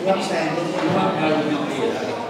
You understand? you won't know we're not here, though.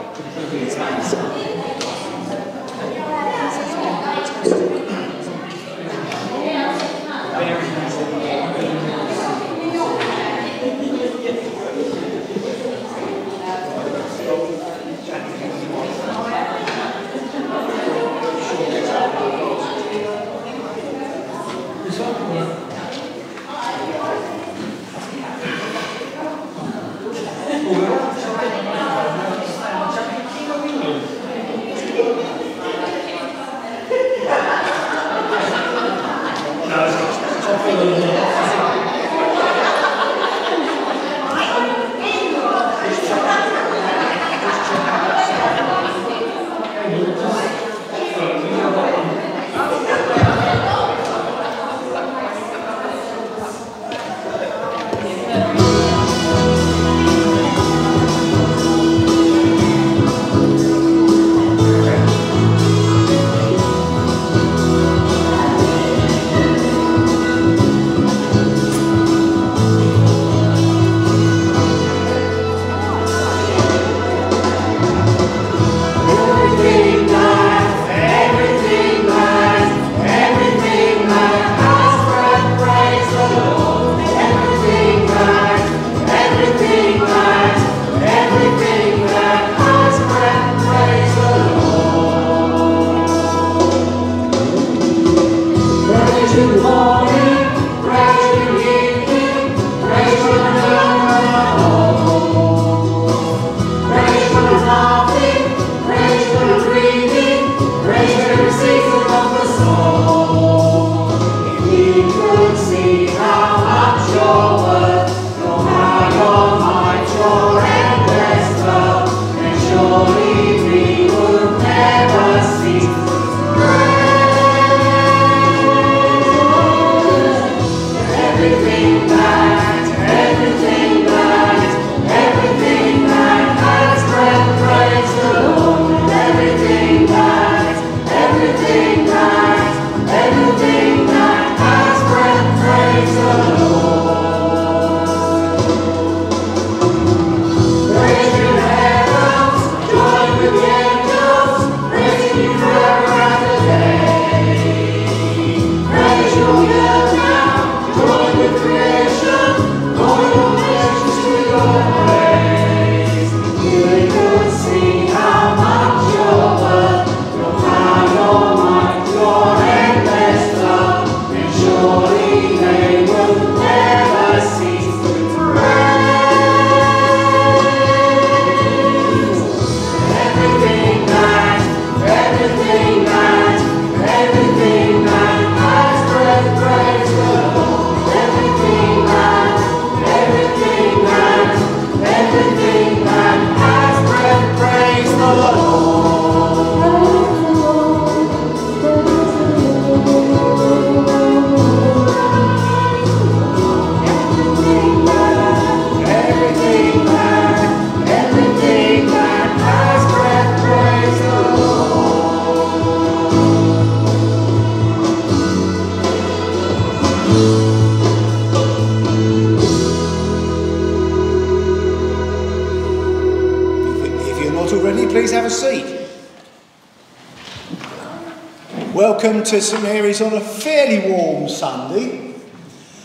To St Mary's on a fairly warm Sunday.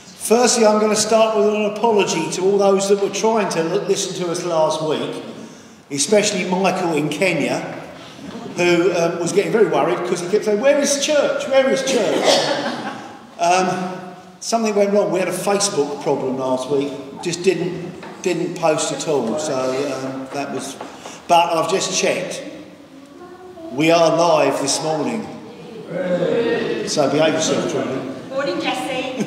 Firstly, I'm going to start with an apology to all those that were trying to listen to us last week, especially Michael in Kenya, who um, was getting very worried because he kept saying, Where is church? Where is church? um, something went wrong. We had a Facebook problem last week, just didn't, didn't post at all. So um, that was. But I've just checked. We are live this morning. So behave yourself, Trudy. Morning, Jessie.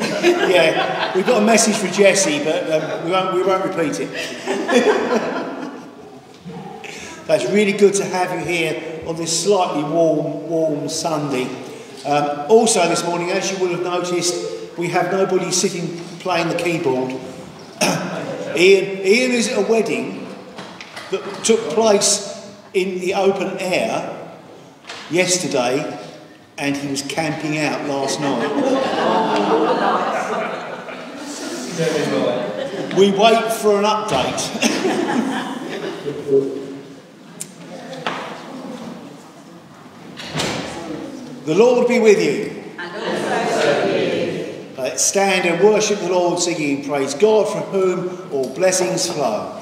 Yeah, we've got a message for Jesse, but um, we, won't, we won't repeat it. That's really good to have you here on this slightly warm, warm Sunday. Um, also this morning, as you will have noticed, we have nobody sitting playing the keyboard. Ian, Ian is at a wedding that took place in the open air yesterday and he was camping out last oh, night. we wait for an update. the Lord be with you. And also with you. Let's stand and worship the Lord, singing, Praise God, from whom all blessings flow.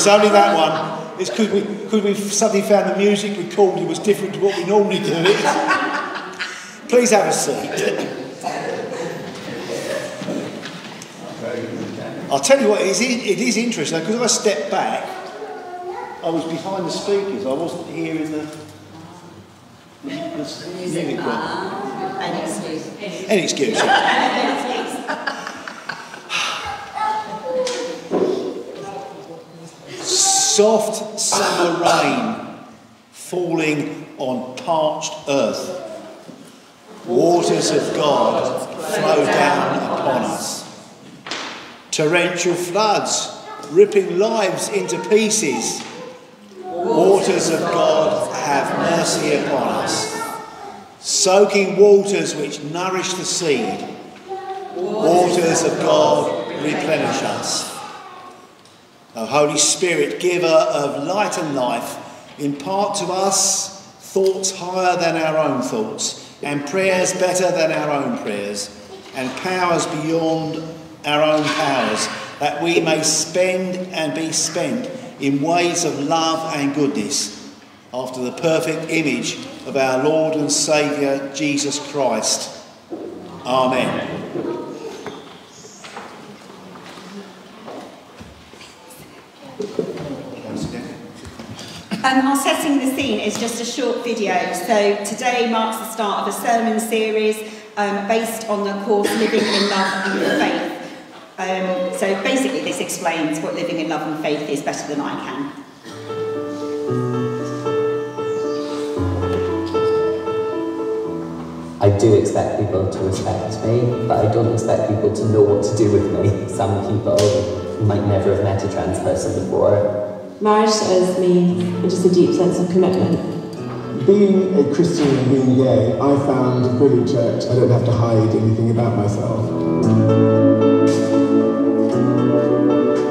It's only that one. It's could we could we suddenly found the music recorded was different to what we normally do. Please have a seat. I'll tell you what, it is, it is interesting because if I step back, I was behind the speakers. I wasn't hearing the. the, the music one. And excuse. Excuse. Soft summer rain falling on parched earth. Waters of God flow down upon us. Torrential floods ripping lives into pieces. Waters of God have mercy upon us. Soaking waters which nourish the seed. Waters of God replenish us. O Holy Spirit, giver of light and life, impart to us thoughts higher than our own thoughts, and prayers better than our own prayers, and powers beyond our own powers, that we may spend and be spent in ways of love and goodness, after the perfect image of our Lord and Saviour Jesus Christ. Amen. Um, our setting the scene is just a short video. So today marks the start of a sermon series um, based on the course Living in Love and Faith. Um, so basically this explains what living in love and faith is better than I can. I do expect people to respect me, but I don't expect people to know what to do with me. Some people might never have met a trans person before. Marriage as me just a deep sense of commitment. Being a Christian and being gay, I found a brilliant church. I don't have to hide anything about myself.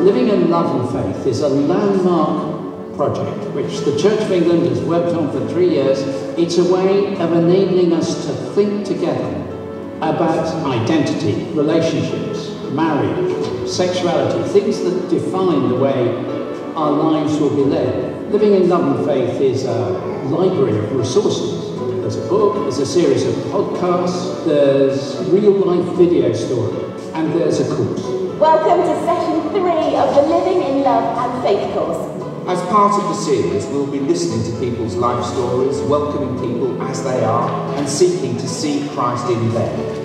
Living in Love and Faith is a landmark project which the Church of England has worked on for three years. It's a way of enabling us to think together about identity, relationships, marriage, sexuality, things that define the way our lives will be led. Living in Love and Faith is a library of resources. There's a book, there's a series of podcasts, there's real life video story, and there's a course. Welcome to session three of the Living in Love and Faith course. As part of the series, we'll be listening to people's life stories, welcoming people as they are, and seeking to see Christ in them.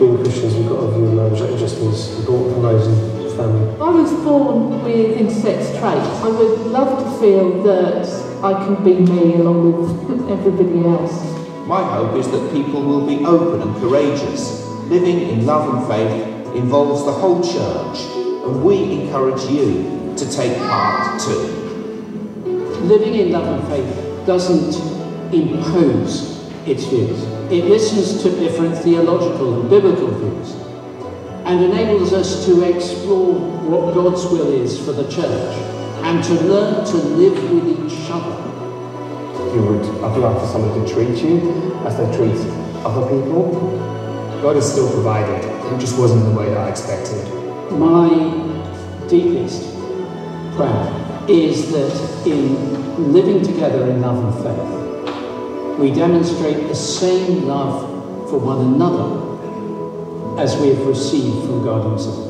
Being Christians, we've got to view marriage as just as important for marriage and family. I was born with intersex traits. I would love to feel that I can be me along with everybody else. My hope is that people will be open and courageous. Living in love and faith involves the whole church, and we encourage you to take part too. Living in love and faith doesn't impose its views. It listens to different theological and biblical views and enables us to explore what God's will is for the church and to learn to live with each other. You would loved for someone to treat you as they treat other people. God has still provided, it just wasn't the way that I expected. My deepest prayer is that in living together in love and faith, we demonstrate the same love for one another as we have received from God Himself.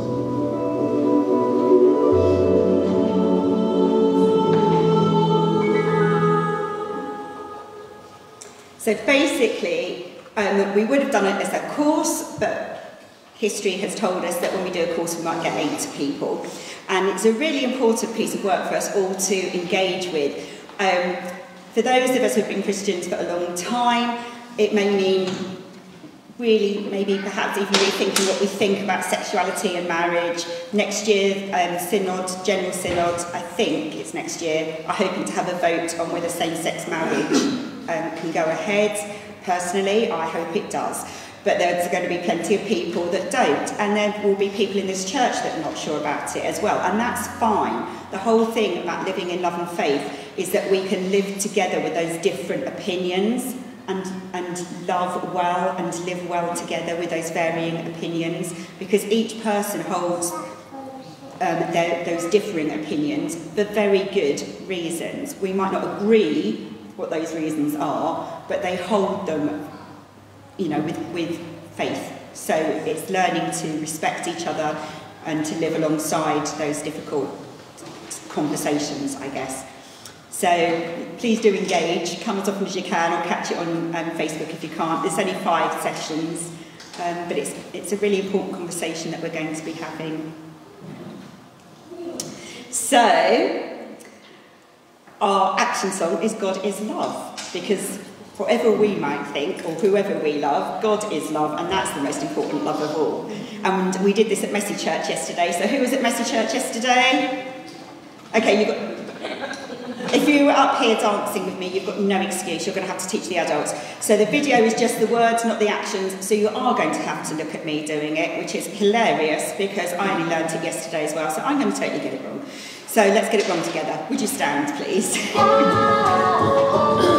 So basically, um, we would have done it as a course, but history has told us that when we do a course, we might get eight people. And it's a really important piece of work for us all to engage with. Um, For those of us who've been Christians for a long time, it may mean really maybe perhaps even rethinking what we think about sexuality and marriage. Next year, um, Synod, General Synod, I think it's next year, are hoping to have a vote on whether same-sex marriage um, can go ahead. Personally, I hope it does. But there's going to be plenty of people that don't. And there will be people in this church that are not sure about it as well. And that's fine. The whole thing about living in love and faith is that we can live together with those different opinions and, and love well and live well together with those varying opinions because each person holds um, their, those differing opinions for very good reasons. We might not agree what those reasons are, but they hold them, you know, with, with faith. So it's learning to respect each other and to live alongside those difficult conversations, I guess. So please do engage, come as often as you can, or catch it on um, Facebook if you can't. There's only five sessions, um, but it's, it's a really important conversation that we're going to be having. So, our action song is God is Love, because whatever we might think, or whoever we love, God is love, and that's the most important love of all. And we did this at Messy Church yesterday. So who was at Messy Church yesterday? Okay, you got. If you're up here dancing with me, you've got no excuse. You're going to have to teach the adults. So the video is just the words, not the actions. So you are going to have to look at me doing it, which is hilarious because I only learned it yesterday as well. So I'm going to totally get it wrong. So let's get it wrong together. Would you stand, please?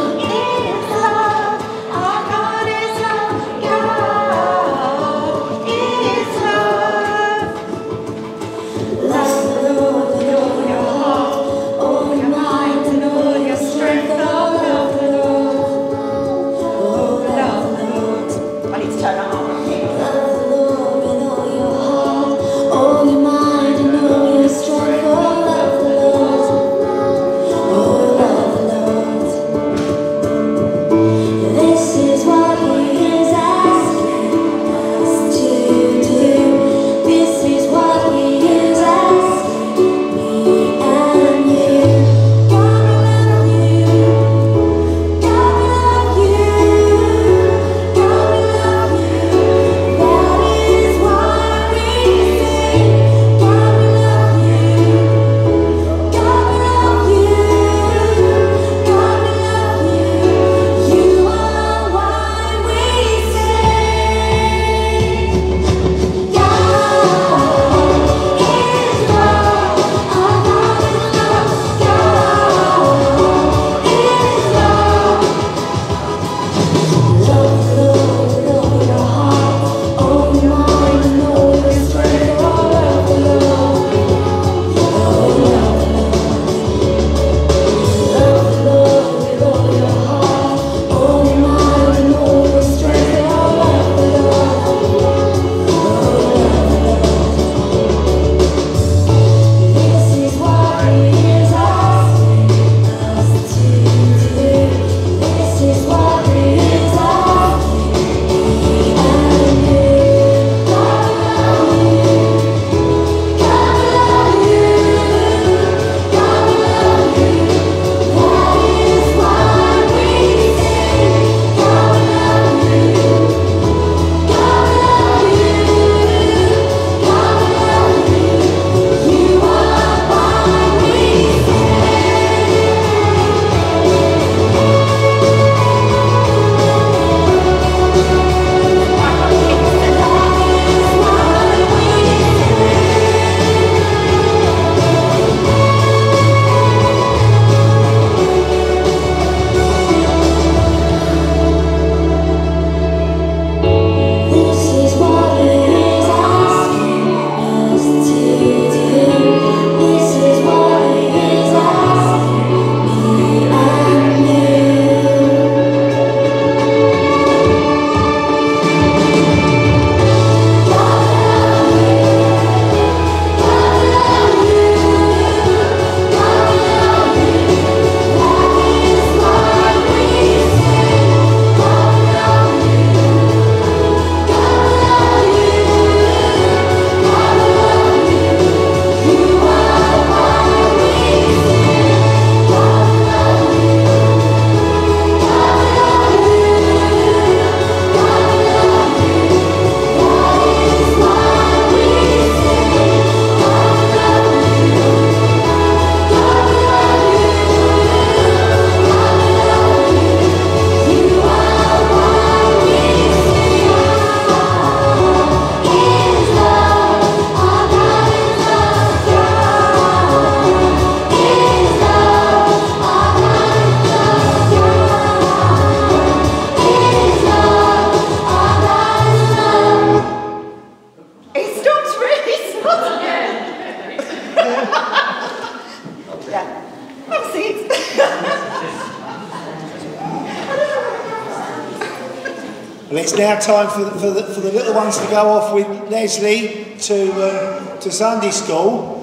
time for, the- for, the, for the little ones to go off with Leslie to, um, to Sunday school.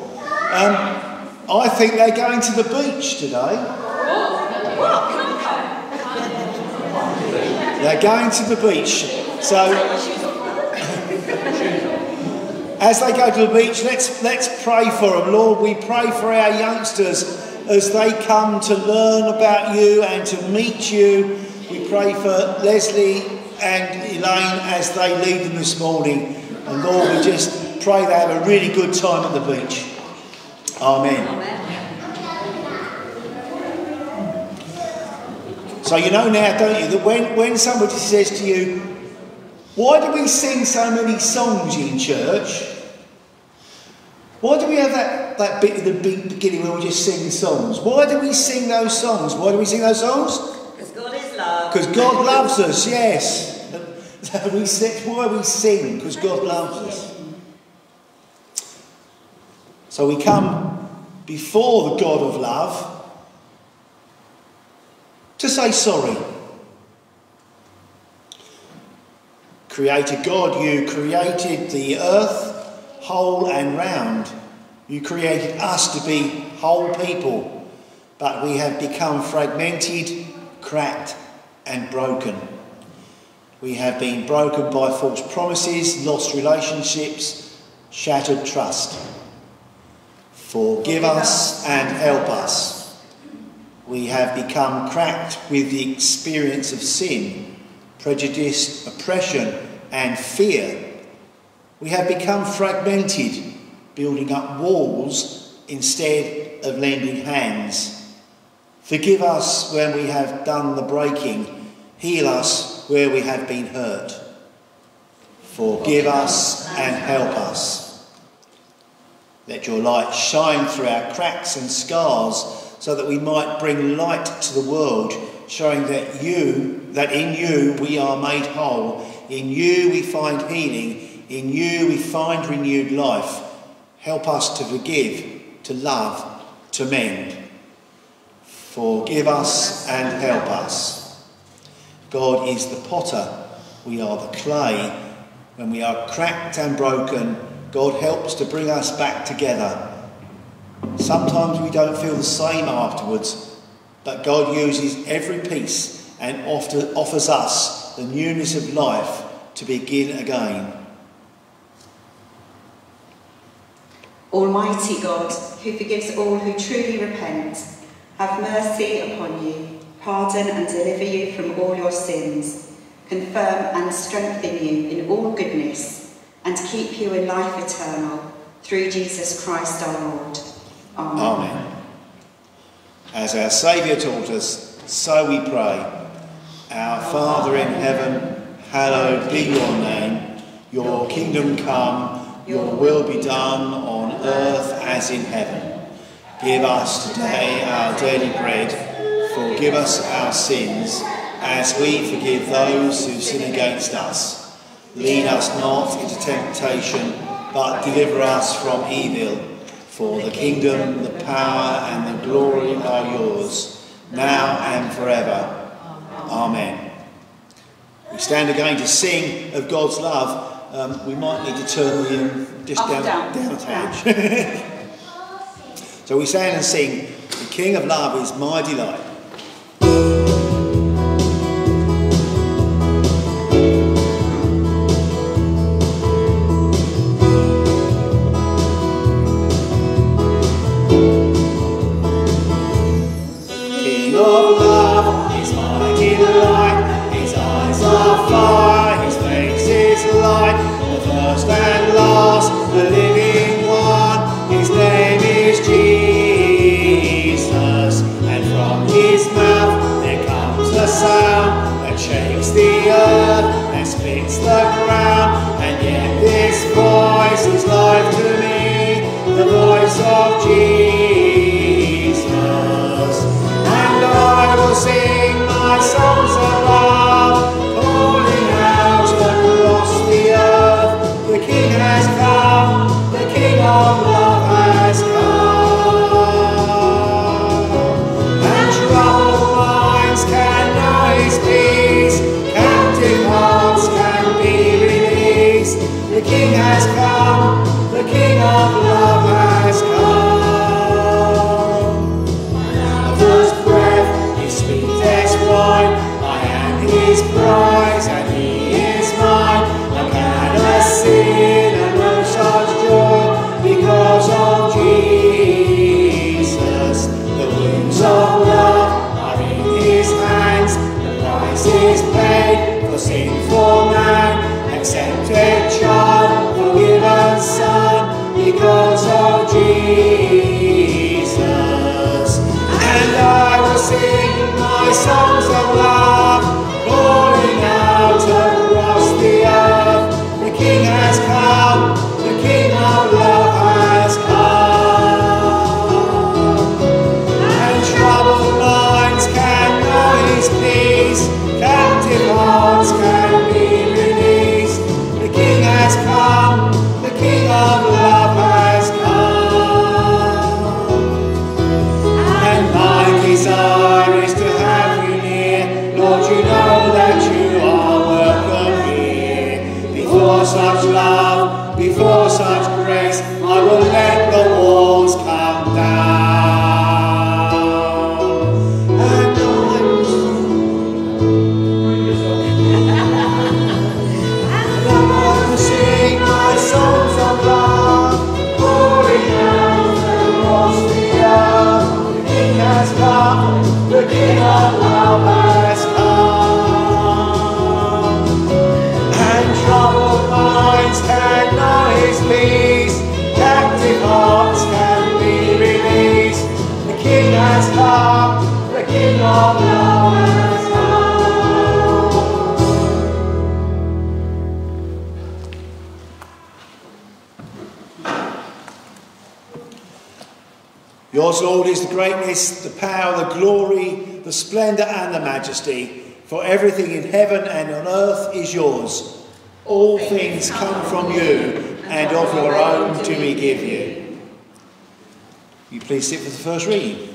Um, I think they're going to the beach today. They're going to the beach. So, as they go to the beach, let's, let's pray for them. Lord, we pray for our youngsters as they come to learn about you and to meet you. We pray for Leslie and Elaine as they lead them this morning. And Lord, we just pray they have a really good time at the beach. Amen. So you know now, don't you, that when, when somebody says to you, why do we sing so many songs in church? Why do we have that, that bit at the beginning where we just sing songs? Why do we sing those songs? Why do we sing those songs? Because God loves us, yes. we, that's why we sing, because God loves us. So we come before the God of love to say sorry. Creator God, you created the earth whole and round. You created us to be whole people, but we have become fragmented, cracked, and broken. We have been broken by false promises, lost relationships, shattered trust. Forgive us and help us. We have become cracked with the experience of sin, prejudice, oppression, and fear. We have become fragmented, building up walls instead of lending hands. Forgive us when we have done the breaking. Heal us where we have been hurt. Forgive us and help us. Let your light shine through our cracks and scars so that we might bring light to the world, showing that you, that in you we are made whole. In you we find healing. In you we find renewed life. Help us to forgive, to love, to mend. Forgive us and help us. God is the potter, we are the clay. When we are cracked and broken, God helps to bring us back together. Sometimes we don't feel the same afterwards, but God uses every piece and often offers us the newness of life to begin again. Almighty God, who forgives all who truly repent, have mercy upon you, pardon and deliver you from all your sins, confirm and strengthen you in all goodness, and keep you in life eternal, through Jesus Christ our Lord. Amen. Amen. As our Saviour taught us, so we pray. Our Father in heaven, hallowed be your name. Your kingdom come, your will be done on earth as in heaven. Give us today our daily bread. Forgive us our sins, as we forgive those who sin against us. Lead us not into temptation, but deliver us from evil. For the kingdom, the power, and the glory are yours, now and forever. Amen. We stand again to sing of God's love. Um, we might need to turn the um, just down, down, down a touch. so we stand and sing, The King of Love is my delight. songs. Power, the glory, the splendour, and the majesty. For everything in heaven and on earth is yours. All things come from you, and of your own do we give you. You please sit for the first reading.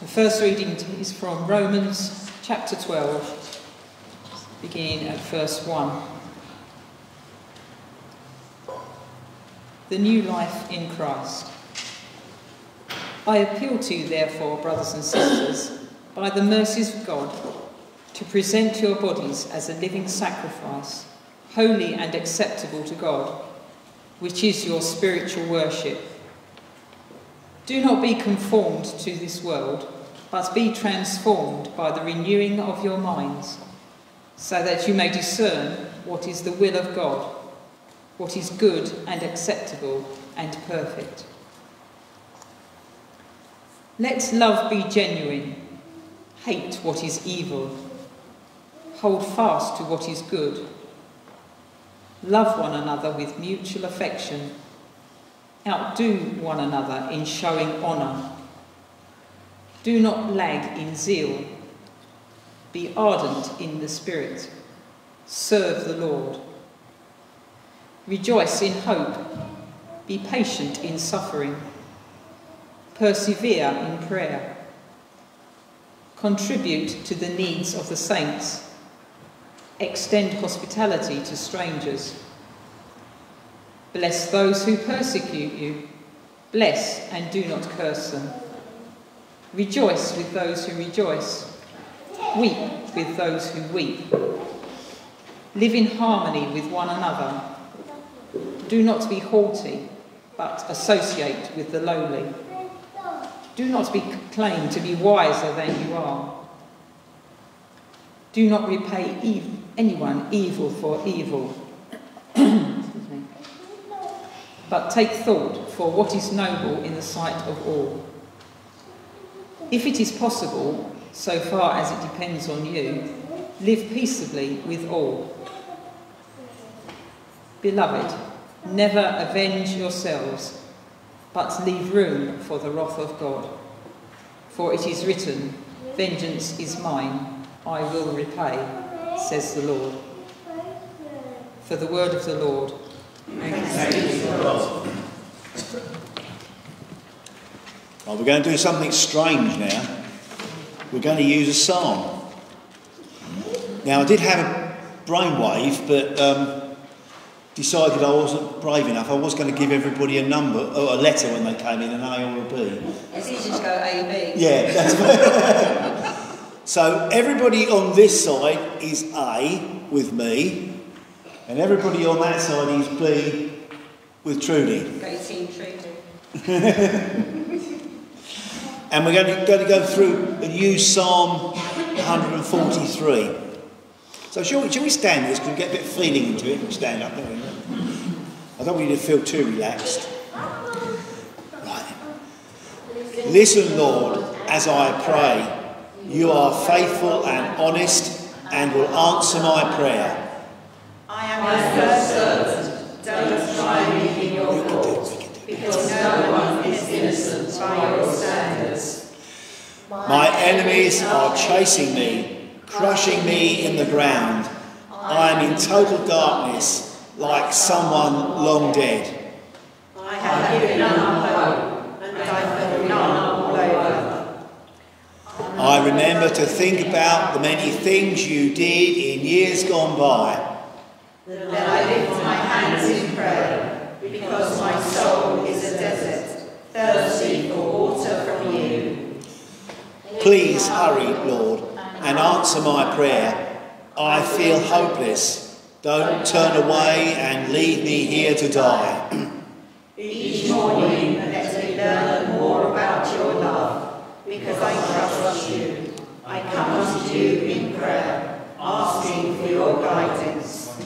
The first reading is from Romans chapter 12, beginning at verse 1. The new life in Christ. I appeal to you, therefore, brothers and sisters, by the mercies of God, to present your bodies as a living sacrifice, holy and acceptable to God, which is your spiritual worship. Do not be conformed to this world, but be transformed by the renewing of your minds, so that you may discern what is the will of God, what is good and acceptable and perfect. Let love be genuine. Hate what is evil. Hold fast to what is good. Love one another with mutual affection. Outdo one another in showing honour. Do not lag in zeal. Be ardent in the Spirit. Serve the Lord. Rejoice in hope. Be patient in suffering. Persevere in prayer. Contribute to the needs of the saints. Extend hospitality to strangers. Bless those who persecute you. Bless and do not curse them. Rejoice with those who rejoice. Weep with those who weep. Live in harmony with one another. Do not be haughty, but associate with the lowly. Do not be claim to be wiser than you are. Do not repay ev anyone evil for evil. but take thought for what is noble in the sight of all. If it is possible, so far as it depends on you, live peaceably with all. Beloved, never avenge yourselves, but leave room for the wrath of God. For it is written, Vengeance is mine, I will repay, says the Lord. For the word of the Lord. Well, we're going to do something strange now. We're going to use a psalm. Now, I did have a brainwave, but um, decided I wasn't brave enough. I was going to give everybody a number, or a letter when they came in, an A or a B. It's easy to go A, B. Yeah, that's So everybody on this side is A with me, and everybody on that side is B with Trudy. Go team Trudy. And we're going to, going to go through and use Psalm 143. So shall we, shall we stand this? Because we get a bit of feeling into it. Stand up. Don't we? I don't want you to feel too relaxed. Right. Listen, Lord, as I pray. You are faithful and honest and will answer my prayer. I am your servant. Don't try me in your cause, because no one is innocent by your. My enemies are chasing me, crushing me in the ground. I am in total darkness, like someone long dead. I have given up hope, and I feel numb all over. I remember to think about the many things you did in years gone by. Then I lift my hands in prayer, because my soul is a desert, thirsty for water from you. Please hurry, Lord, and answer my prayer. I feel hopeless. Don't turn away and leave me here to die. Each morning, let me learn more about your love, because I trust you. I come to you in prayer, asking for your guidance.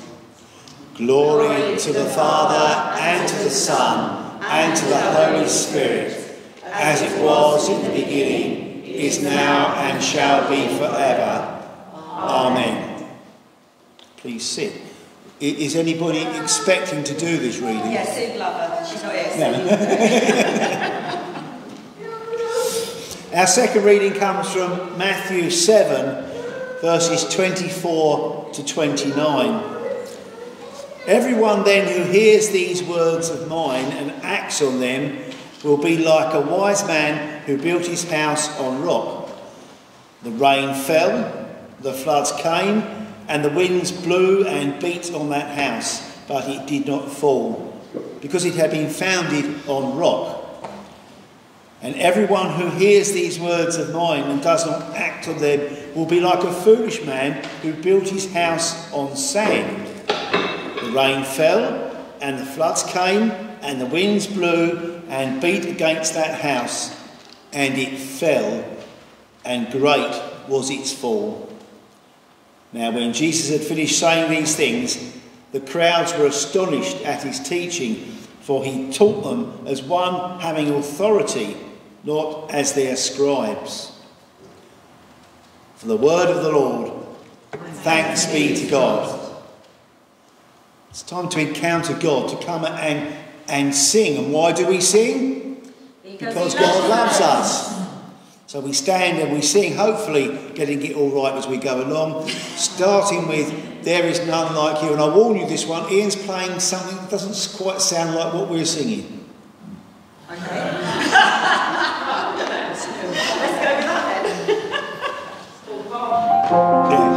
Glory to the Father, and to the Son, and to the Holy Spirit, as it was in the beginning, is now, and shall be forever. Amen. Please sit. Is anybody expecting to do this reading? Yeah, Sue Glover. She's not here. Our second reading comes from Matthew 7, verses 24 to 29. Everyone then who hears these words of mine and acts on them will be like a wise man who built his house on rock. The rain fell, the floods came, and the winds blew and beat on that house, but it did not fall, because it had been founded on rock. And everyone who hears these words of mine and does not act on them will be like a foolish man who built his house on sand. The rain fell, and the floods came, and the winds blew and beat against that house, and it fell, and great was its fall. Now, when Jesus had finished saying these things, the crowds were astonished at his teaching, for he taught them as one having authority, not as their scribes. For the word of the Lord, thanks be to God. It's time to encounter God, to come and, and sing. And why do we sing? Because God loves us. So we stand and we sing, hopefully getting it all right as we go along, starting with There is None Like You. And I warn you this one, Ian's playing something that doesn't quite sound like what we're singing. Okay. Let's There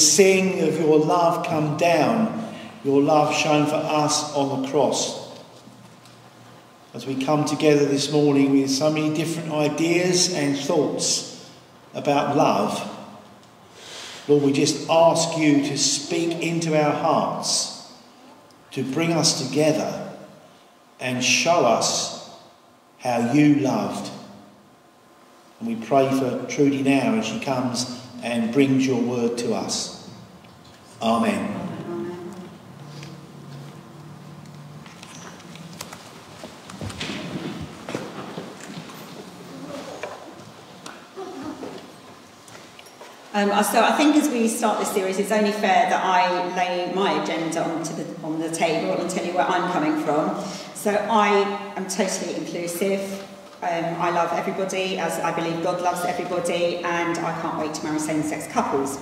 sing of your love come down, your love shown for us on the cross, as we come together this morning with so many different ideas and thoughts about love, Lord, we just ask you to speak into our hearts, to bring us together and show us how you loved. And we pray for Trudy now as she comes and brings your word to us. Amen. Um, so I think as we start this series, it's only fair that I lay my agenda onto the, on the table and tell you where I'm coming from. So I am totally inclusive. Um, I love everybody, as I believe God loves everybody, and I can't wait to marry same-sex couples.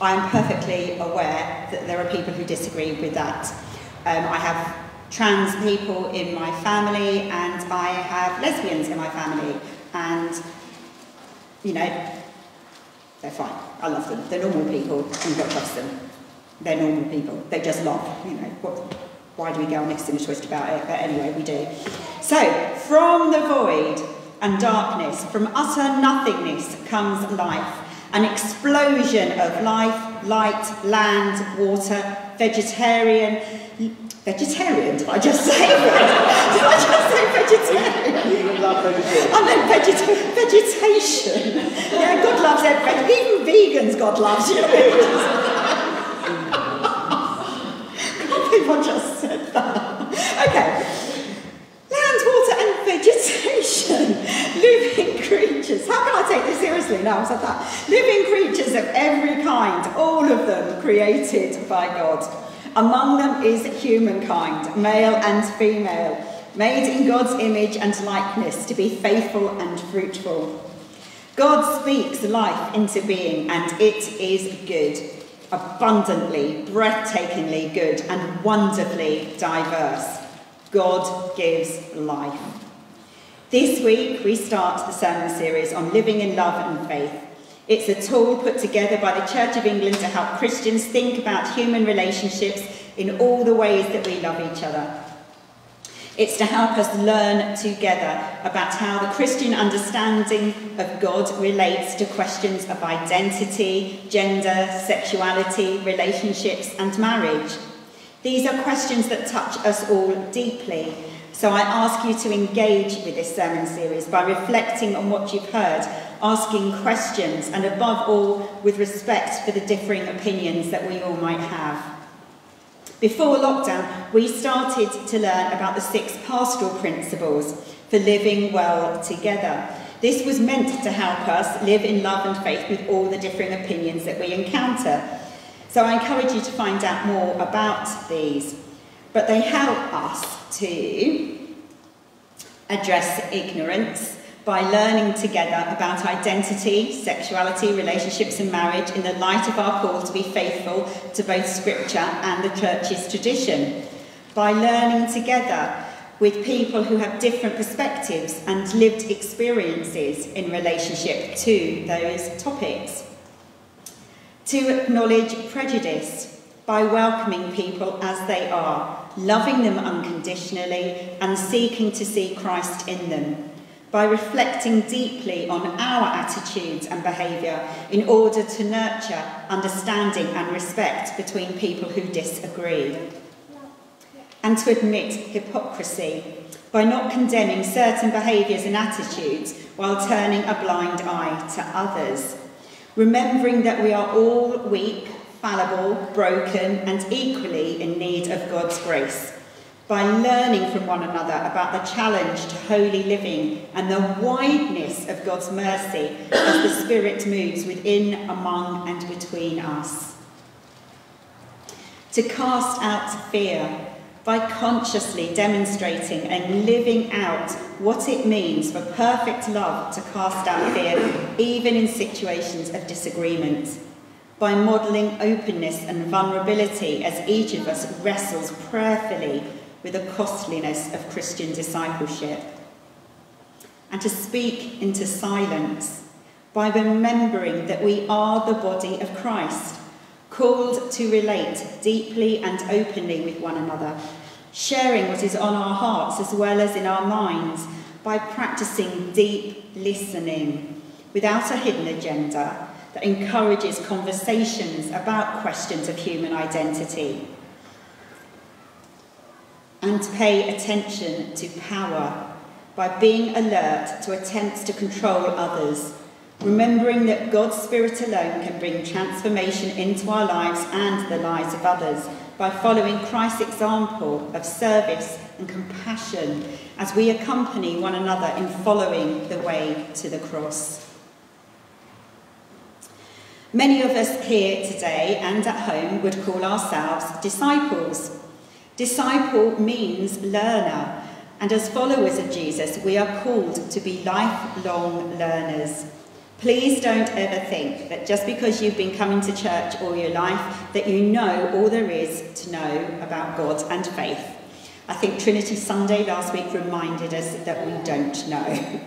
I am perfectly aware that there are people who disagree with that. Um, I have trans people in my family, and I have lesbians in my family, and you know, they're fine. I love them. They're normal people. Got to trust them. They're normal people. They just love, you know, what, why do we go next in a twist about it? But anyway, we do. So, from the void and darkness, from utter nothingness comes life. An explosion of life, light, land, water, vegetarian. Vegetarian, did I just say? did I just say vegetarian? You love vegetarian. I meant vegeta- vegetation. Yeah, God loves everything. Even vegans, God loves you. God, people just. Okay. Land, water, and vegetation. Living creatures. How can I take this seriously now? I've said that. Living creatures of every kind, all of them created by God. Among them is humankind, male and female, made in God's image and likeness to be faithful and fruitful. God speaks life into being, and it is good, abundantly, breathtakingly good, and wonderfully diverse. God gives life. This week, we start the sermon series on living in love and faith. It's a tool put together by the Church of England to help Christians think about human relationships in all the ways that we love each other It's to help us learn together about how the Christian understanding of God relates to questions of identity, gender, sexuality, relationships, and marriage. These are questions that touch us all deeply. So I ask you to engage with this sermon series by reflecting on what you've heard, asking questions, and above all, with respect for the differing opinions that we all might have. Before lockdown, we started to learn about the six pastoral principles for living well together. This was meant to help us live in love and faith with all the differing opinions that we encounter. So I encourage you to find out more about these. But they help us to address ignorance by learning together about identity, sexuality, relationships, and marriage in the light of our call to be faithful to both Scripture and the Church's tradition. By learning together with people who have different perspectives and lived experiences in relationship to those topics. To acknowledge prejudice by welcoming people as they are, loving them unconditionally, and seeking to see Christ in them by reflecting deeply on our attitudes and behaviour in order to nurture understanding and respect between people who disagree. And to admit hypocrisy by not condemning certain behaviours and attitudes while turning a blind eye to others. Remembering that we are all weak, fallible, broken, and equally in need of God's grace by learning from one another about the challenge to holy living and the wideness of God's mercy as the Spirit moves within, among, and between us. To cast out fear by consciously demonstrating and living out what it means for perfect love to cast out fear, even in situations of disagreement. By modelling openness and vulnerability as each of us wrestles prayerfully with the costliness of Christian discipleship. And to speak into silence by remembering that we are the body of Christ, called to relate deeply and openly with one another, sharing what is on our hearts as well as in our minds by practicing deep listening without a hidden agenda that encourages conversations about questions of human identity and pay attention to power by being alert to attempts to control others, remembering that God's Spirit alone can bring transformation into our lives and the lives of others by following Christ's example of service and compassion as we accompany one another in following the way to the cross. Many of us here today and at home would call ourselves disciples. Disciple means learner, and as followers of Jesus, we are called to be lifelong learners. Please don't ever think that just because you've been coming to church all your life that you know all there is to know about God and faith. I think Trinity Sunday last week reminded us that we don't know.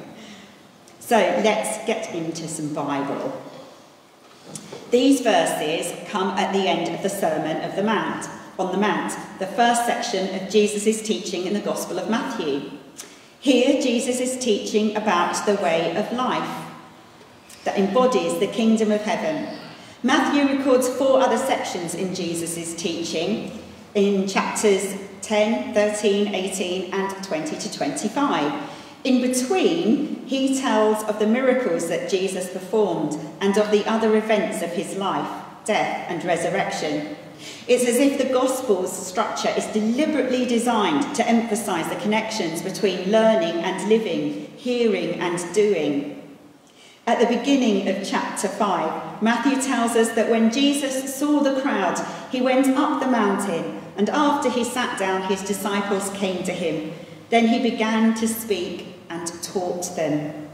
so let's get into some Bible. These verses come at the end of the Sermon of the Mount on the Mount, the first section of Jesus' teaching in the Gospel of Matthew. Here, Jesus is teaching about the way of life that embodies the kingdom of heaven. Matthew records four other sections in Jesus' teaching in chapters 10, 13, 18, and 20 to 25. In between, he tells of the miracles that Jesus performed and of the other events of his life, death, and resurrection. It's as if the Gospel's structure is deliberately designed to emphasise the connections between learning and living, hearing and doing. At the beginning of chapter 5, Matthew tells us that when Jesus saw the crowd, he went up the mountain, and after he sat down, his disciples came to him. Then he began to speak and taught them.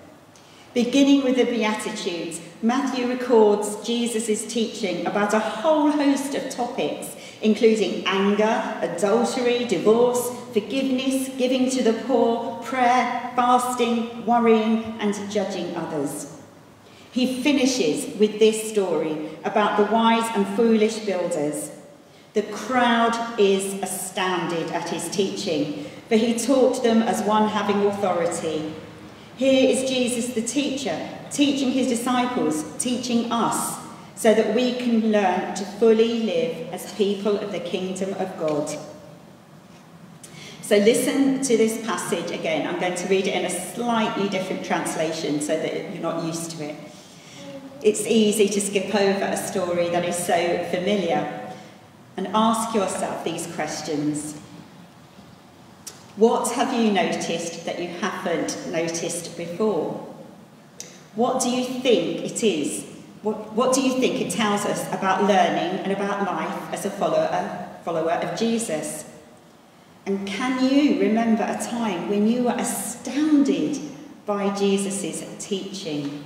Beginning with the Beatitudes, Matthew records Jesus' teaching about a whole host of topics, including anger, adultery, divorce, forgiveness, giving to the poor, prayer, fasting, worrying, and judging others. He finishes with this story about the wise and foolish builders. The crowd is astounded at his teaching, for he taught them as one having authority here is Jesus the teacher, teaching his disciples, teaching us, so that we can learn to fully live as people of the kingdom of God. So listen to this passage again. I'm going to read it in a slightly different translation so that you're not used to it. It's easy to skip over a story that is so familiar and ask yourself these questions. What have you noticed that you haven't noticed before? What do you think it is? What, what do you think it tells us about learning and about life as a follower, follower of Jesus? And can you remember a time when you were astounded by Jesus' teaching?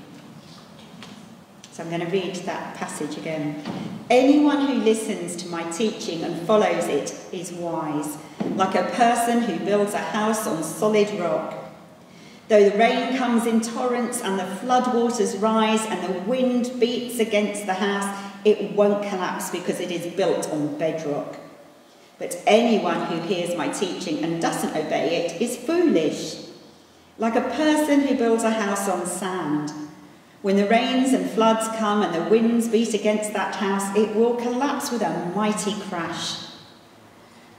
So I'm going to read that passage again. Anyone who listens to my teaching and follows it is wise, like a person who builds a house on solid rock. Though the rain comes in torrents and the floodwaters rise and the wind beats against the house, it won't collapse because it is built on bedrock. But anyone who hears my teaching and doesn't obey it is foolish, like a person who builds a house on sand. When the rains and floods come and the winds beat against that house, it will collapse with a mighty crash.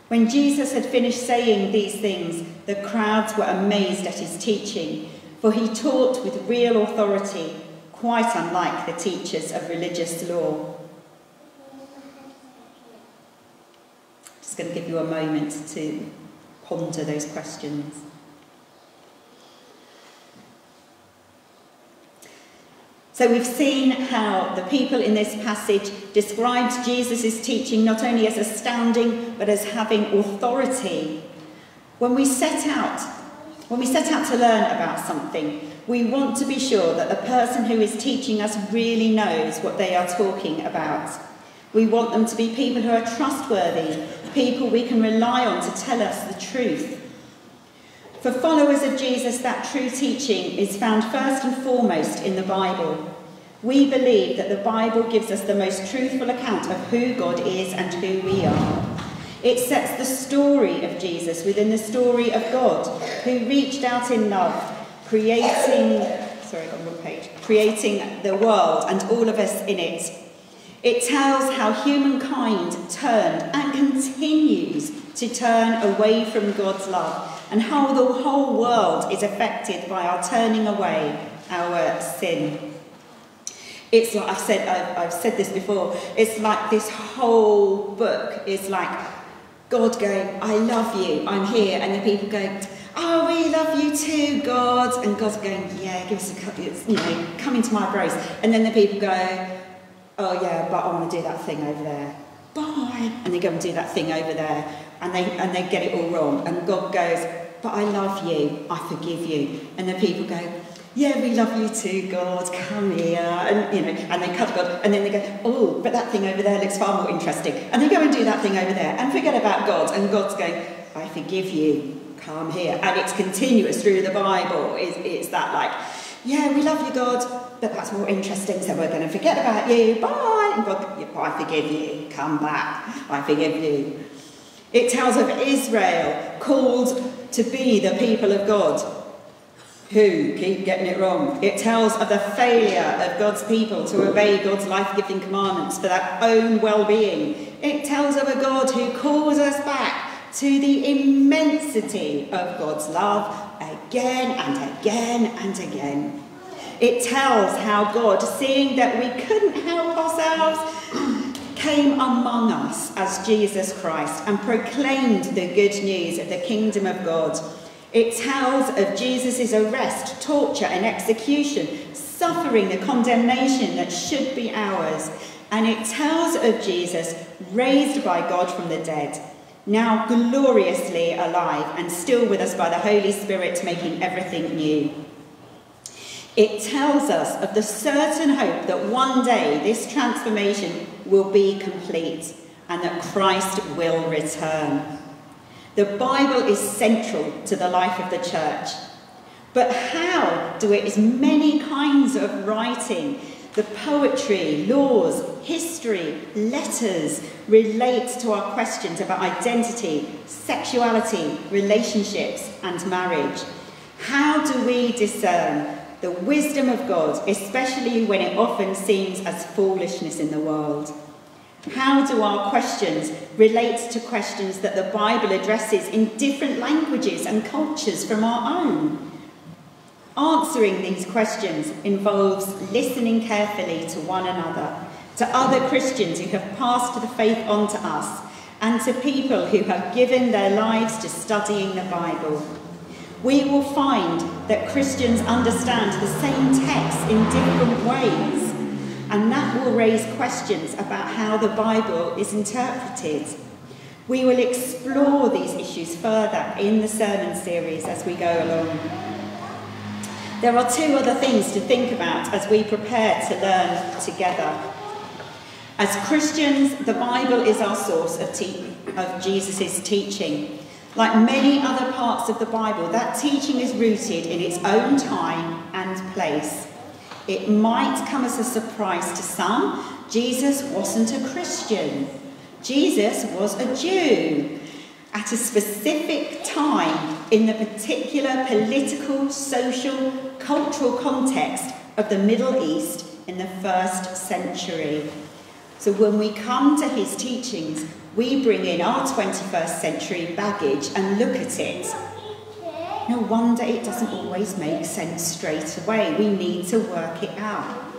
When Jesus had finished saying these things, the crowds were amazed at his teaching, for he taught with real authority, quite unlike the teachers of religious law. Just going to give you a moment to ponder those questions. So we've seen how the people in this passage described Jesus' teaching not only as astounding, but as having authority. When we set out, when we set out to learn about something, we want to be sure that the person who is teaching us really knows what they are talking about. We want them to be people who are trustworthy, people we can rely on to tell us the truth. For followers of Jesus, that true teaching is found first and foremost in the Bible. We believe that the Bible gives us the most truthful account of who God is and who we are. It sets the story of Jesus within the story of God, who reached out in love, creating, sorry, on wrong page, creating the world and all of us in it. It tells how humankind turned and continues to turn away from God's love and how the whole world is affected by our turning away, our sin. It's like I've said, I've, I've said this before. It's like this whole book is like God going, "I love you, I'm here," and the people going, "Oh, we love you too, God," and God's going, "Yeah, give us a couple, you know, come into my embrace," and then the people go, "Oh yeah, but I want to do that thing over there." Bye, and they go and do that thing over there, and they and they get it all wrong, and God goes, "But I love you, I forgive you," and the people go, yeah, we love you too, God, come here. And, you know, and they cut God, and then they go, oh, but that thing over there looks far more interesting. And they go and do that thing over there and forget about God. And God's going, I forgive you, come here. And it's continuous through the Bible. It's, it's that like, yeah, we love you, God, but that's more interesting, so we're going to forget about you. Bye. And God, I forgive you, come back, I forgive you. It tells of Israel called to be the people of God who keep getting it wrong. It tells of the failure of God's people to obey God's life giving commandments for their own well being. It tells of a God who calls us back to the immensity of God's love again and again and again. It tells how God, seeing that we couldn't help ourselves, came among us as Jesus Christ and proclaimed the good news of the kingdom of God it tells of Jesus' arrest, torture, and execution, suffering the condemnation that should be ours. And it tells of Jesus raised by God from the dead, now gloriously alive and still with us by the Holy Spirit, making everything new. It tells us of the certain hope that one day this transformation will be complete and that Christ will return. The Bible is central to the life of the church. But how do its many kinds of writing, the poetry, laws, history, letters, relate to our questions about identity, sexuality, relationships, and marriage? How do we discern the wisdom of God, especially when it often seems as foolishness in the world? How do our questions relate to questions that the Bible addresses in different languages and cultures from our own? Answering these questions involves listening carefully to one another, to other Christians who have passed the faith on to us, and to people who have given their lives to studying the Bible. We will find that Christians understand the same text in different ways and that will raise questions about how the Bible is interpreted. We will explore these issues further in the sermon series as we go along. There are two other things to think about as we prepare to learn together. As Christians, the Bible is our source of, te- of Jesus' teaching. Like many other parts of the Bible, that teaching is rooted in its own time and place. It might come as a surprise to some. Jesus wasn't a Christian. Jesus was a Jew at a specific time in the particular political, social, cultural context of the Middle East in the first century. So when we come to his teachings, we bring in our 21st century baggage and look at it no wonder it doesn't always make sense straight away. We need to work it out.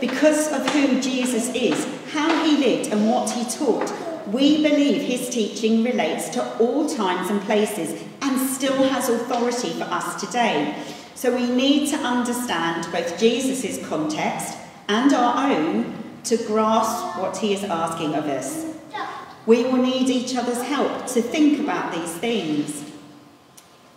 Because of who Jesus is, how he lived, and what he taught, we believe his teaching relates to all times and places and still has authority for us today. So we need to understand both Jesus' context and our own to grasp what he is asking of us. We will need each other's help to think about these things.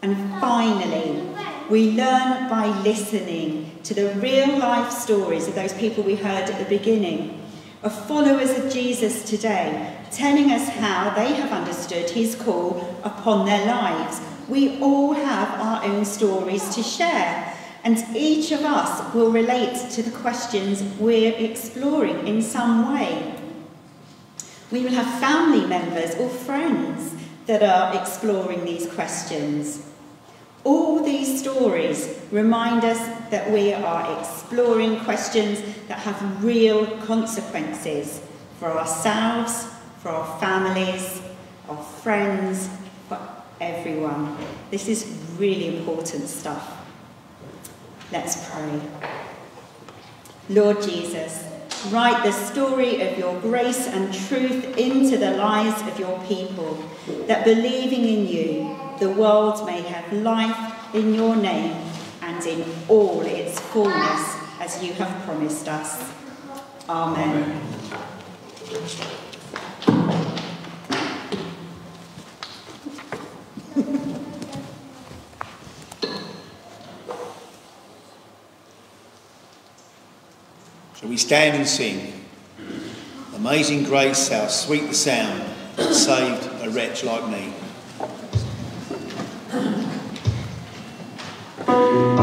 And finally, we learn by listening to the real life stories of those people we heard at the beginning, of followers of Jesus today, telling us how they have understood his call upon their lives. We all have our own stories to share, And each of us will relate to the questions we're exploring in some way. We will have family members or friends that are exploring these questions. All these stories remind us that we are exploring questions that have real consequences for ourselves, for our families, our friends, for everyone. This is really important stuff. Let's pray. Lord Jesus, write the story of your grace and truth into the lives of your people, that believing in you, the world may have life in your name and in all its fullness as you have promised us. Amen. Shall we stand and sing? Amazing grace, how sweet the sound that saved a wretch like me. Amazing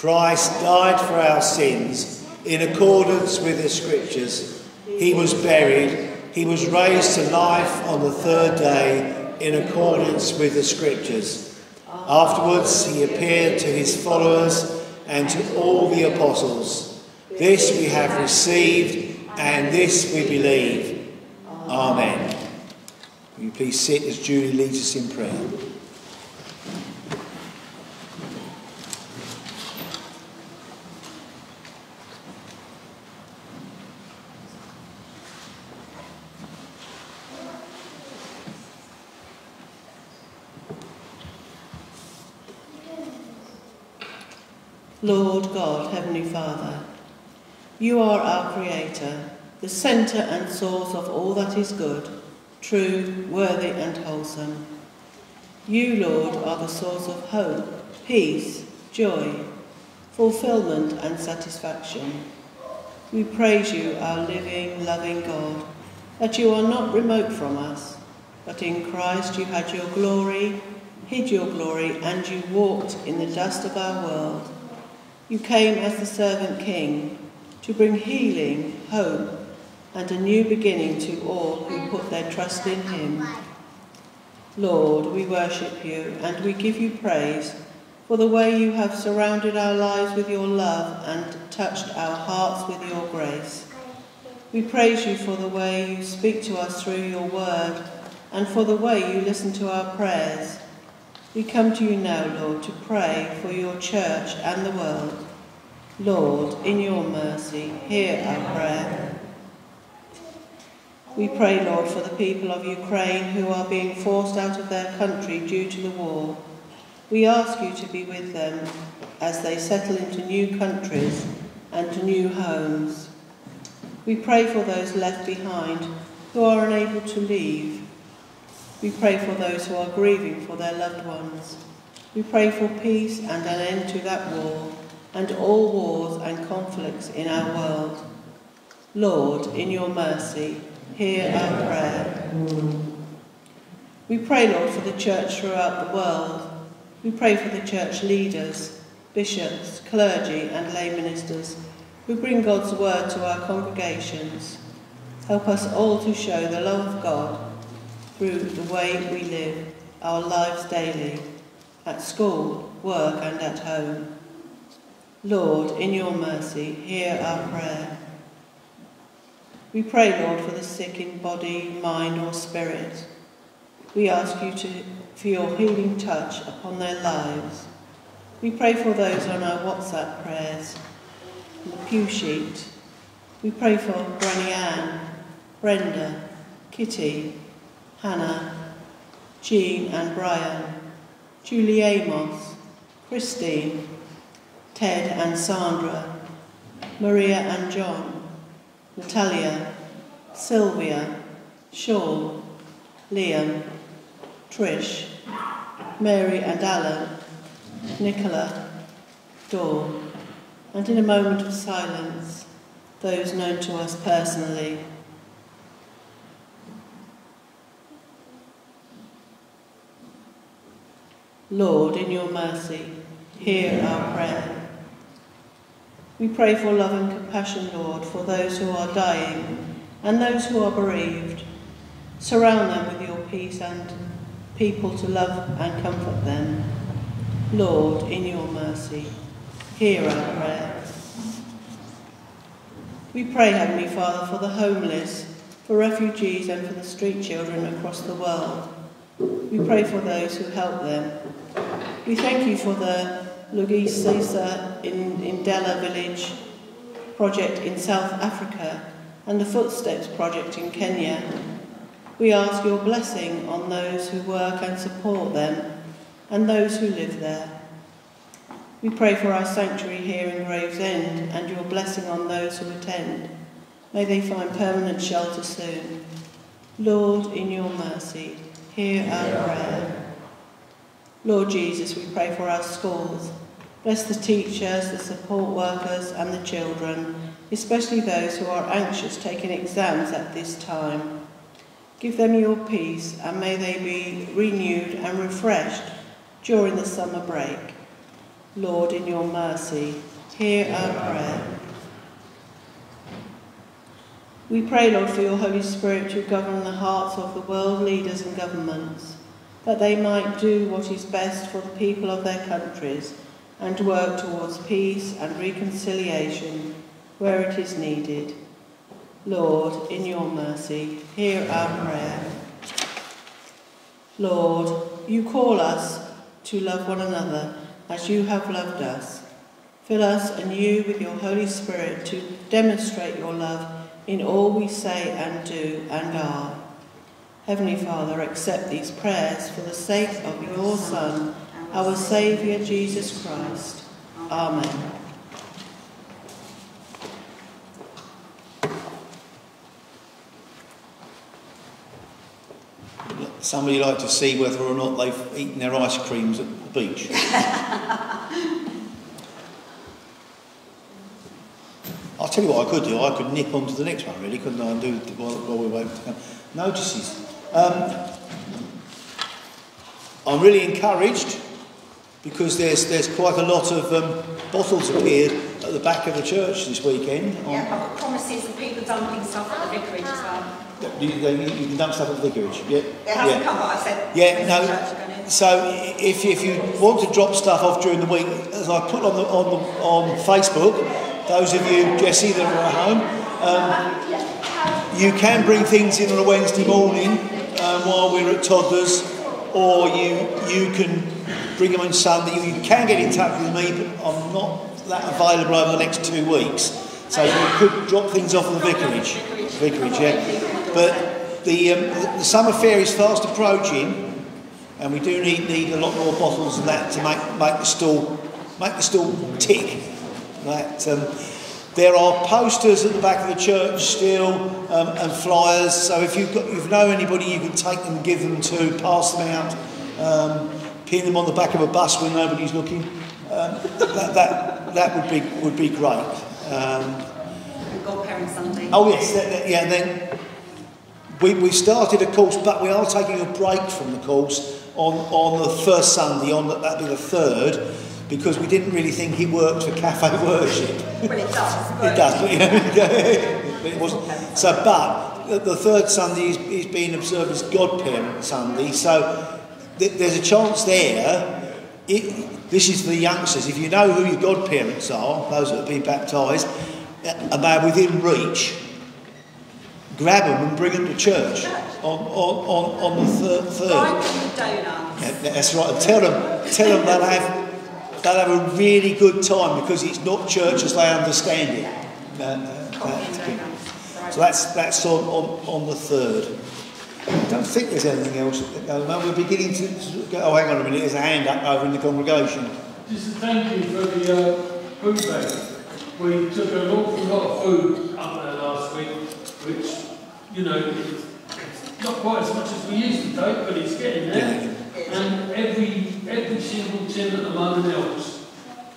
Christ died for our sins in accordance with the Scriptures. He was buried. He was raised to life on the third day in accordance with the Scriptures. Afterwards, he appeared to his followers and to all the apostles. This we have received and this we believe. Amen. Will you please sit as Julie leads us in prayer? Lord God, Heavenly Father, you are our Creator, the centre and source of all that is good, true, worthy and wholesome. You, Lord, are the source of hope, peace, joy, fulfilment and satisfaction. We praise you, our living, loving God, that you are not remote from us, but in Christ you had your glory, hid your glory, and you walked in the dust of our world. You came as the servant king to bring healing, hope, and a new beginning to all who put their trust in him. Lord, we worship you and we give you praise for the way you have surrounded our lives with your love and touched our hearts with your grace. We praise you for the way you speak to us through your word and for the way you listen to our prayers. We come to you now, Lord, to pray for your church and the world. Lord, in your mercy, hear our prayer. We pray, Lord, for the people of Ukraine who are being forced out of their country due to the war. We ask you to be with them as they settle into new countries and to new homes. We pray for those left behind who are unable to leave. We pray for those who are grieving for their loved ones. We pray for peace and an end to that war and all wars and conflicts in our world. Lord, in your mercy, hear our prayer. We pray, Lord, for the church throughout the world. We pray for the church leaders, bishops, clergy, and lay ministers who bring God's word to our congregations. Help us all to show the love of God through the way we live our lives daily, at school, work, and at home. Lord, in your mercy, hear our prayer. We pray, Lord, for the sick in body, mind, or spirit. We ask you to, for your healing touch upon their lives. We pray for those on our WhatsApp prayers, the pew sheet. We pray for Granny Ann, Brenda, Kitty, Hannah, Jean and Brian, Julie Amos, Christine, Ted and Sandra, Maria and John, Natalia, Sylvia, Sean, Liam, Trish, Mary and Alan, Nicola, Dawn, and in a moment of silence, those known to us personally. Lord, in your mercy, hear our prayer. We pray for love and compassion, Lord, for those who are dying and those who are bereaved. Surround them with your peace and people to love and comfort them. Lord, in your mercy, hear our prayer. We pray, Heavenly Father, for the homeless, for refugees and for the street children across the world. We pray for those who help them. We thank you for the Lugisisa in, in Dela village project in South Africa and the Footsteps project in Kenya. We ask your blessing on those who work and support them and those who live there. We pray for our sanctuary here in Gravesend and your blessing on those who attend. May they find permanent shelter soon. Lord, in your mercy, hear our prayer. Lord Jesus, we pray for our schools. Bless the teachers, the support workers and the children, especially those who are anxious taking exams at this time. Give them your peace and may they be renewed and refreshed during the summer break. Lord, in your mercy, hear our prayer. We pray, Lord, for your Holy Spirit to govern the hearts of the world leaders and governments, that they might do what is best for the people of their countries and work towards peace and reconciliation where it is needed. Lord, in your mercy, hear our prayer. Lord, you call us to love one another as you have loved us. Fill us anew with your Holy Spirit to demonstrate your love in all we say and do and are. Heavenly Father, accept these prayers for the sake of your Son, our Saviour Jesus Christ. Amen. Somebody like to see whether or not they've eaten their ice creams at the beach. I'll tell you what I could do. I could nip on to the next one, really, couldn't I? And do while, we wait. Notices. Um, I'm really encouraged because there's there's quite a lot of um, bottles appeared at the back of the church this weekend. Yeah, I've got promises of people dumping stuff at the vicarage as well. You, you, you can dump stuff at the vicarage. Yeah. Hasn't yeah. come, but I said. Yeah, no. So if, if you want to drop stuff off during the week, as I put on the, on the, on Facebook, those of you, Jesse, that are at home, um, you can bring things in on a Wednesday morning um, while we're at toddlers, or you you can bring them on Sunday. You, can get in touch with me, but I'm not that available over the next two weeks. So you could drop things off at the vicarage. Vicarage, yeah. But the, um, the summer fair is fast approaching, and we do need, need a lot more bottles than that to make, make the stall make the stall tick. That um, there are posters at the back of the church still um, and flyers. So if you've got if you know anybody, you can take them, give them to, pass them out, um, pin them on the back of a bus when nobody's looking. Um, that, that that would be would be great. Um, Godparent Sunday. Oh yes, that, that- yeah. Then we we started a course, but we are taking a break from the course on on the first Sunday. On that'd be the third, because we didn't really think he worked for cafe worship. Well, it does. It does, but you know, but it wasn't. So, but the, the third Sunday is, is being observed as Godparent Sunday. So th- there's a chance there. It, this is for the youngsters. If you know who your godparents are, those that have been baptised, uh, and they're within reach, grab them and bring them to church on, on, on, on the third. third. Buy them donuts. Yeah, that's right. And tell them, tell them they'll have, they'll have a really good time because it's not church as they understand it. That- that- that's. So that's that's on, on, on the third. I don't think there's anything else going on. We're beginning to. Oh, hang on a minute. There's a hand up over in the congregation. Just a thank you for the uh, food bank. We took an awful lot of food up there last week, which, you know, it's not quite as much as we used to take, but it's getting there. And every every single tin at the moment helps.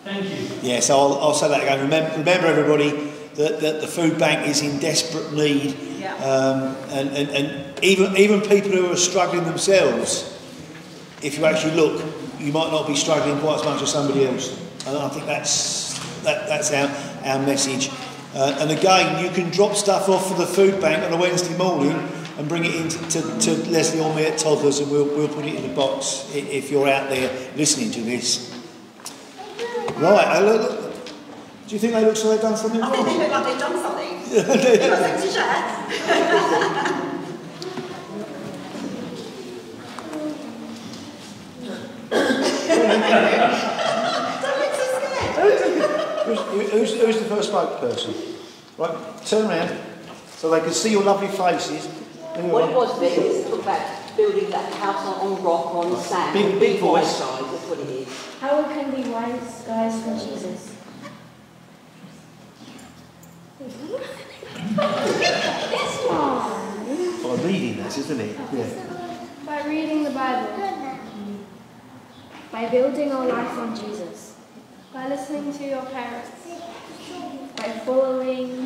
Thank you. Yeah, so I'll, I'll say that again. Remember, remember everybody, that, that the food bank is in desperate need. Um, and, and, and even, even people who are struggling themselves, if you actually look, you might not be struggling quite as much as somebody else. And I think that's, that, that's our, our message. Uh, and again, you can drop stuff off for the food bank on a Wednesday morning and bring it in to, to, to Leslie or me at Toddlers and we'll, we'll put it in a box if you're out there listening to this. Right, I look, do you think they look so they've done something wrong? I think they look like they've done something. something to share? Who's, who's, who's the first spokesperson? Right, turn around so they can see your lovely faces. Hang What it was, Vic, is talk about building that house on, on rock, on sand. Big- big voice. side, that's what it is. How can we wise guys from Jesus? this one. By reading that, isn't it? Yeah. By reading the Bible. By building our life on Jesus. By listening to your parents. By following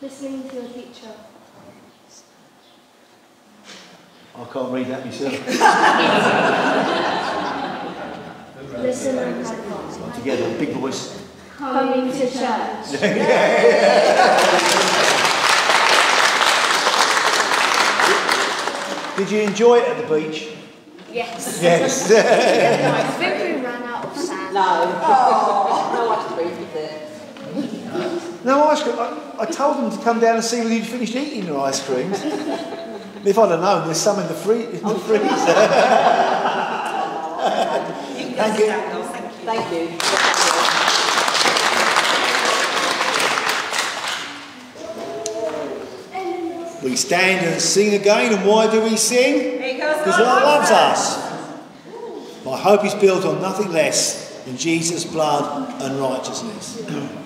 listening to your teacher. I can't read that myself. Listen and have Together, big voice. Coming to church. Did you enjoy it at the beach? Yes. Yes. I think we ran out of sand. No. Oh. No ice cream. I, I told them to come down and see whether you'd finished eating your ice creams. if I'd have known, there's some in the, free, in the freezer. Thank you. Thank you. Thank you. We stand and sing again, and why do we sing? Because God, God loves us. us. My hope is built on nothing less than Jesus' blood and righteousness.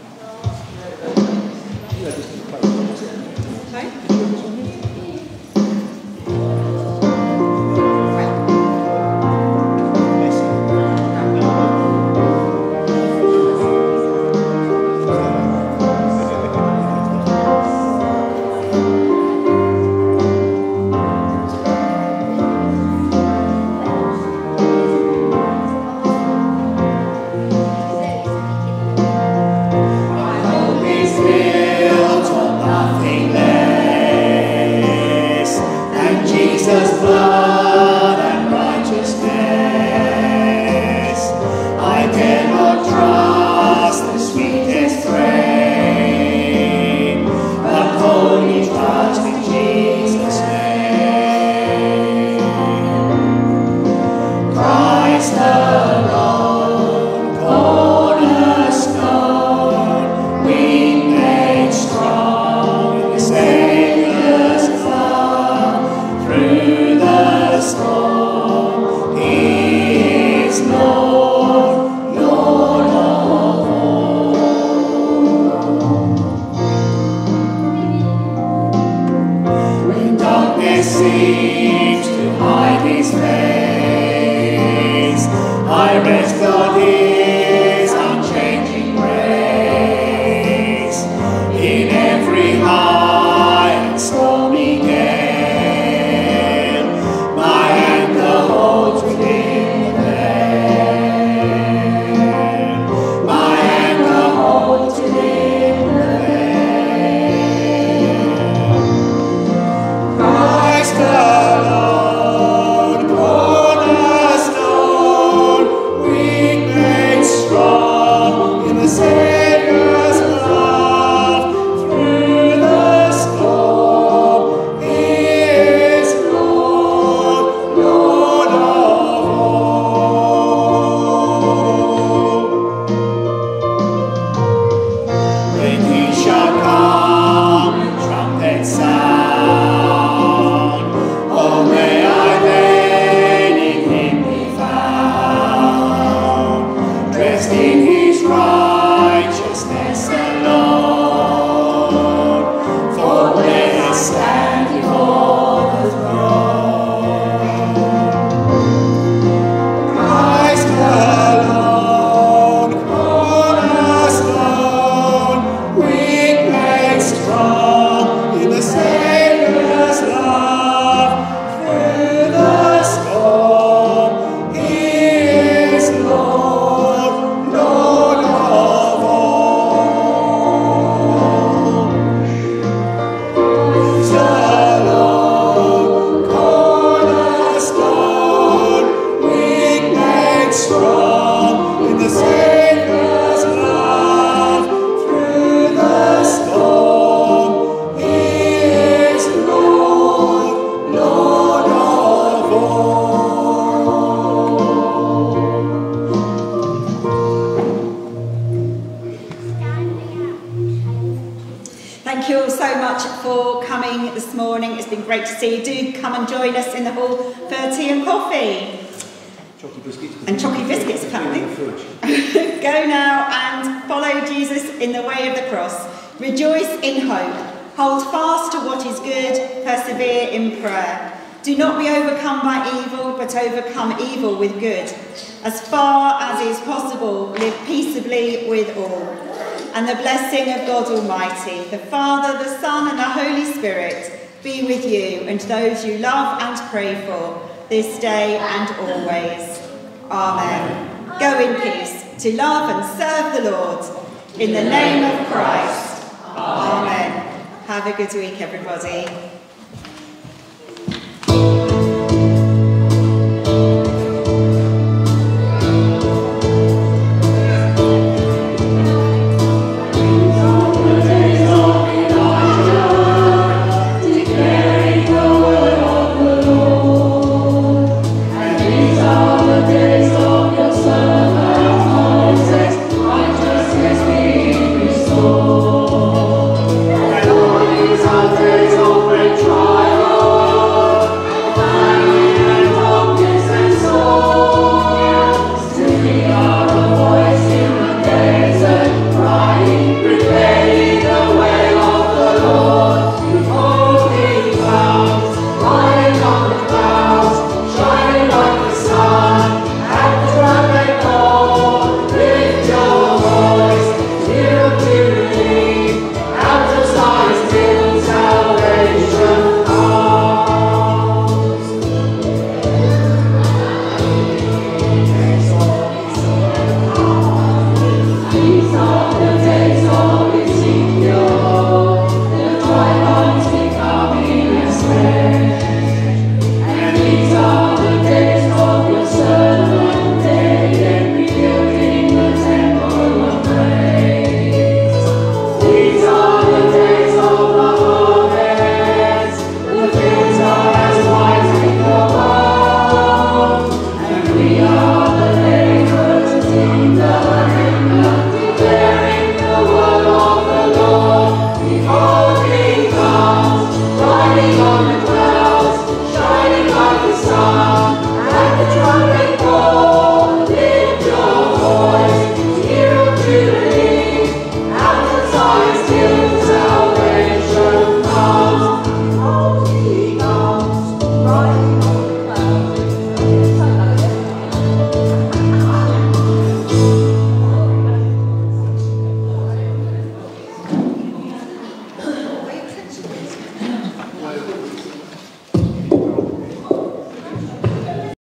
And those you love and pray for this day and always. Amen. Go in peace to love and serve the Lord. In the name of Christ. Amen. Have a good week, everybody.